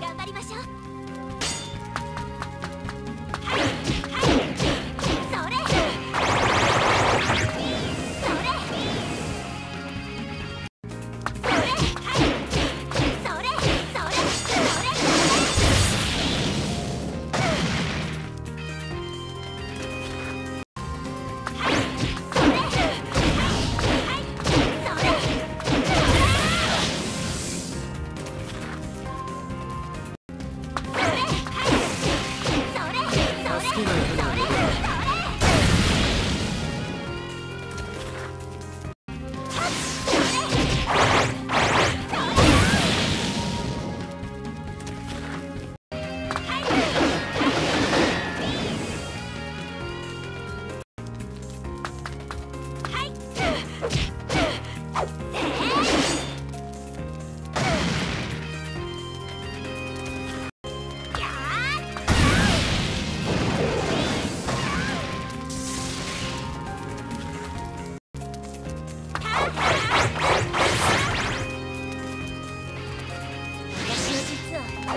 頑張りましょう。の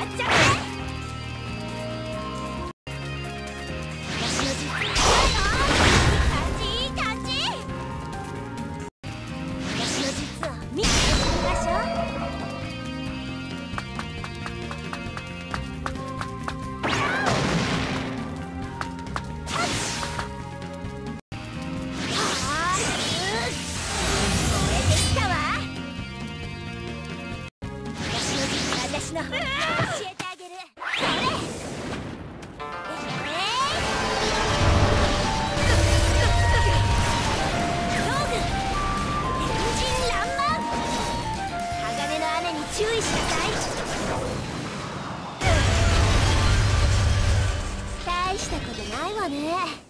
教えあ!